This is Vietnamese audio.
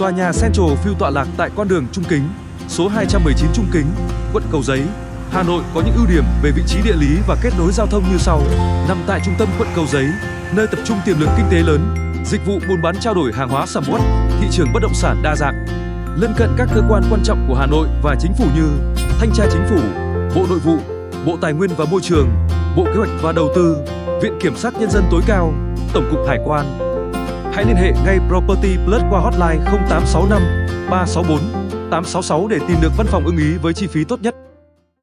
Tòa nhà Central View tọa lạc tại con đường Trung Kính, số 219 Trung Kính, quận Cầu Giấy, Hà Nội có những ưu điểm về vị trí địa lý và kết nối giao thông như sau. Nằm tại trung tâm quận Cầu Giấy, nơi tập trung tiềm lực kinh tế lớn, dịch vụ buôn bán trao đổi hàng hóa sầm uất, thị trường bất động sản đa dạng. Lân cận các cơ quan quan trọng của Hà Nội và chính phủ như Thanh tra Chính phủ, Bộ Nội vụ, Bộ Tài nguyên và Môi trường, Bộ Kế hoạch và Đầu tư, Viện Kiểm sát Nhân dân tối cao, Tổng cục Hải quan. Hãy liên hệ ngay Property Plus qua hotline 0865 364 866 để tìm được văn phòng ưng ý với chi phí tốt nhất.